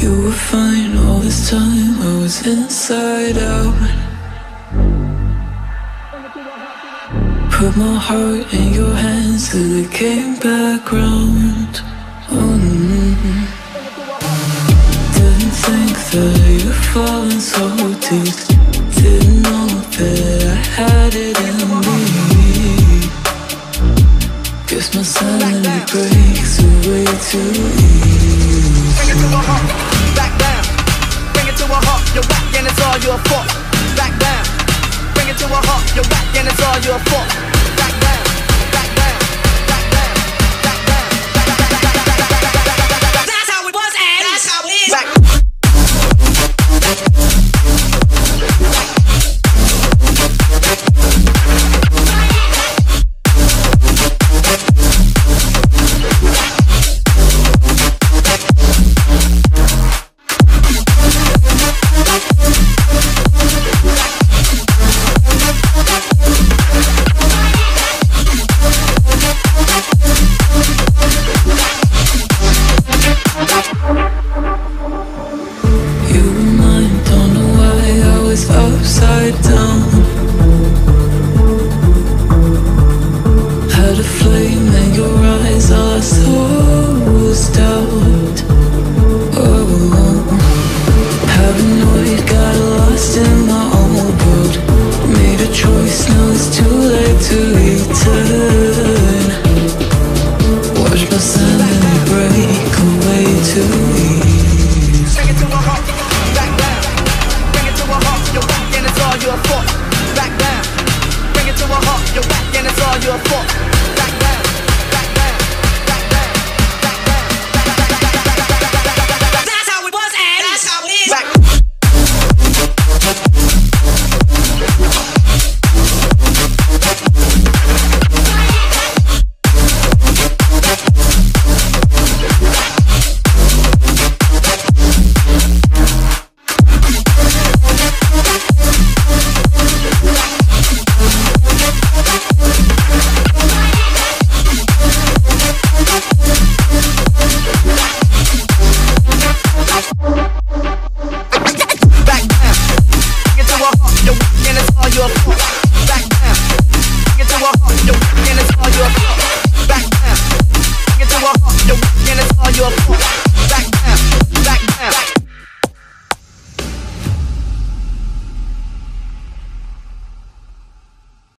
You were fine all this time, I was inside out. Put my heart in your hands till it came back round. Mm. Didn't think that you'd fallen so deep. Didn't know that I had it in me. Guess my sanity breaks away too easy. were hot, you're whack and it's all your fault. Upside down. Had a flame in your eyes, all I saw was doubt. Oh, paranoid, got lost in my own world. Made a choice, now it's too late to return. Watch my sanity break away too. and it's all your fault.